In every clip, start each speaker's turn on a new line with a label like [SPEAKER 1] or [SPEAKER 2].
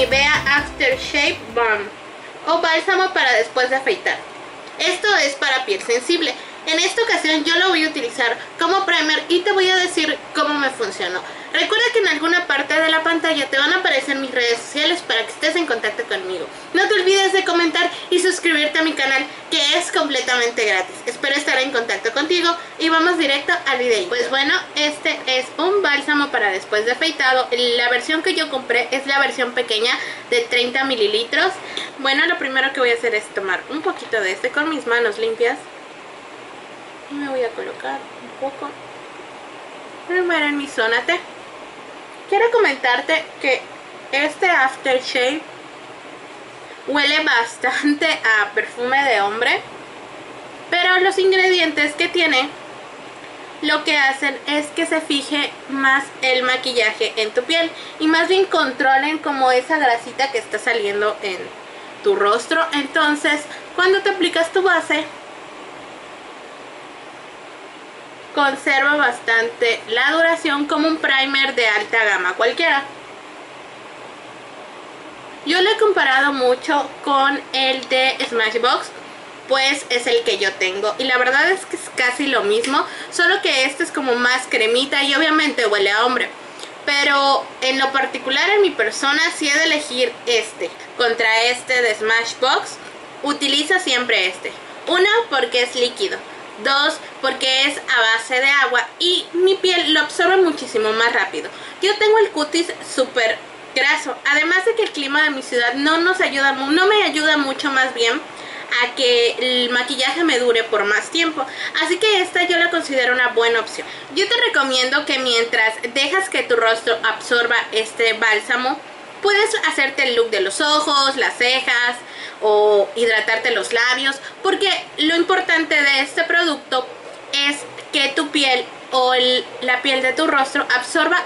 [SPEAKER 1] Nivea Aftershave Balm o bálsamo para después de afeitar. Esto es para piel sensible. En esta ocasión yo lo voy a utilizar como primer y te voy a decir cómo me funcionó. Recuerda que en alguna parte de la pantalla te van a aparecer mis redes sociales para que estés en contacto conmigo. No te olvides de comentar y suscribirte a mi canal que es completamente gratis. Espero estar en contacto contigo y vamos directo al video. Pues bueno, este es un bálsamo para después de afeitado. La versión que yo compré es la versión pequeña de 30 mililitros. Bueno, lo primero que voy a hacer es tomar un poquito de este con mis manos limpias. Y me voy a colocar un poco primero en mi zona T quiero comentarte que este aftershave huele bastante a perfume de hombre pero los ingredientes que tiene lo que hacen es que se fije más el maquillaje en tu piel y más bien controlen como esa grasita que está saliendo en tu rostro. Entonces cuando te aplicas tu base conserva bastante la duración como un primer de alta gama cualquiera. Yo lo he comparado mucho con el de Smashbox, pues es el que yo tengo. Y la verdad es que es casi lo mismo, solo que este es como más cremita y obviamente huele a hombre. Pero en lo particular en mi persona, si he de elegir este contra este de Smashbox, utiliza siempre este. Uno, porque es líquido. Dos, porque es a base de agua y mi piel lo absorbe muchísimo más rápido. Yo tengo el cutis súper graso. Además de que el clima de mi ciudad no nos ayuda, no me ayuda mucho más bien a que el maquillaje me dure por más tiempo. Así que esta yo la considero una buena opción. Yo te recomiendo que mientras dejas que tu rostro absorba este bálsamo, puedes hacerte el look de los ojos, las cejas, o hidratarte los labios porque lo importante de este producto es que tu piel o la piel de tu rostro absorba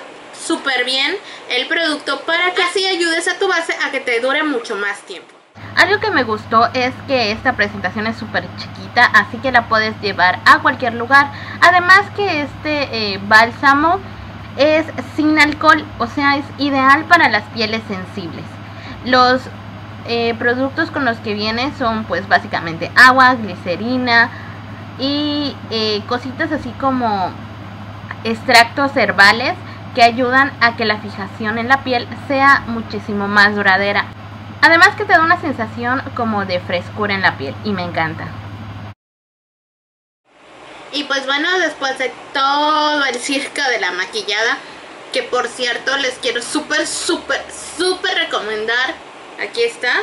[SPEAKER 1] súper bien el producto para que así ayudes a tu base a que te dure mucho más tiempo. Algo que me gustó es que esta presentación es súper chiquita, así que la puedes llevar a cualquier lugar. Además que este eh, bálsamo es sin alcohol, o sea, es ideal para las pieles sensibles. Los eh, productos con los que viene son pues básicamente agua, glicerina y eh, cositas así como extractos herbales que ayudan a que la fijación en la piel sea muchísimo más duradera. Además que te da una sensación como de frescura en la piel y me encanta. Y pues bueno, después de todo el circo de la maquillada, que por cierto les quiero súper, súper, súper recomendar Aquí está.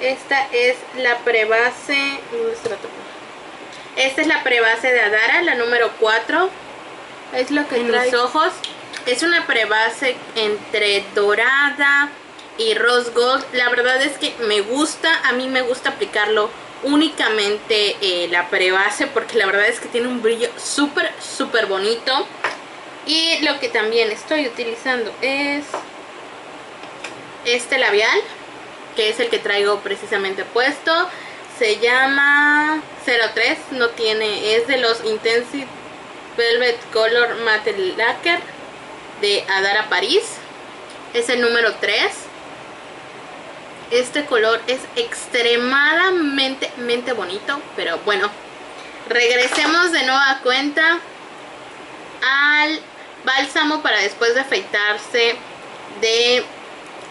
[SPEAKER 1] Esta es la prebase. Esta es la prebase de Adara, la número 4. Es lo que en mis ojos. Es una prebase entre dorada y rose gold. La verdad es que me gusta. A mí me gusta aplicarlo únicamente eh, la prebase porque la verdad es que tiene un brillo súper, súper bonito. Y lo que también estoy utilizando es este labial, que es el que traigo precisamente puesto. Se llama 03, no tiene, es de los Intensive Velvet Color Matte Lacquer de Adara París. Es el número 3. Este color es extremadamente bonito, pero bueno, regresemos de nueva cuenta al bálsamo para después de afeitarse de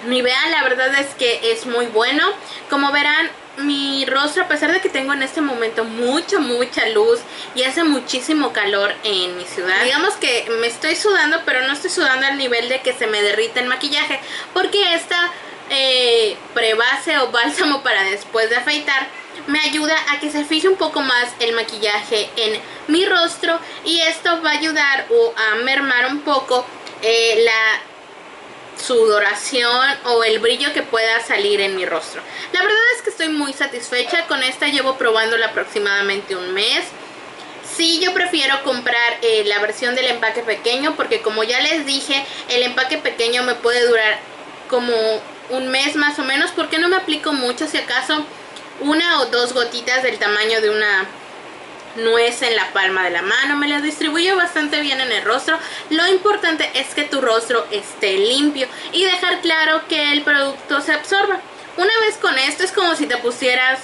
[SPEAKER 1] mi vean la verdad es que es muy bueno. Como verán, mi rostro, a pesar de que tengo en este momento mucha, mucha luz y hace muchísimo calor en mi ciudad, digamos que me estoy sudando, pero no estoy sudando al nivel de que se me derrita el maquillaje, porque esta eh, prebase o bálsamo para después de afeitar me ayuda a que se fije un poco más el maquillaje en mi rostro y esto va a ayudar o a mermar un poco eh, la sudoración o el brillo que pueda salir en mi rostro. La verdad es que estoy muy satisfecha con esta, llevo probándola aproximadamente un mes. Sí, yo prefiero comprar eh, la versión del empaque pequeño porque como ya les dije, el empaque pequeño me puede durar como un mes más o menos porque no me aplico mucho, si acaso una o dos gotitas del tamaño de una no es en la palma de la mano, me la distribuyo bastante bien en el rostro. Lo importante es que tu rostro esté limpio y dejar claro que el producto se absorba. Una vez con esto es como si te pusieras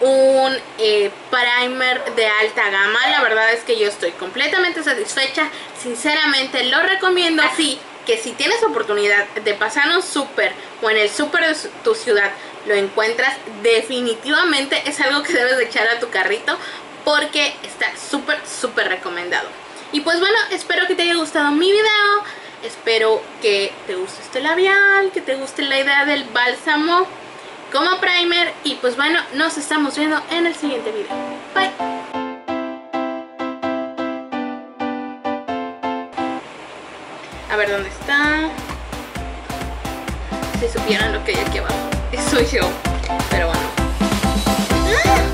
[SPEAKER 1] un eh, primer de alta gama. La verdad es que yo estoy completamente satisfecha. Sinceramente lo recomiendo. Así que si tienes oportunidad de pasar un súper o en el súper de tu ciudad lo encuentras, definitivamente es algo que debes de echar a tu carrito porque está súper, súper recomendado. Y pues bueno, espero que te haya gustado mi video. Espero que te guste este labial, que te guste la idea del bálsamo como primer. Y pues bueno, nos estamos viendo en el siguiente video. Bye. A ver dónde está. Si supieran lo que hay aquí abajo. Soy yo. Pero bueno. ¡Ah!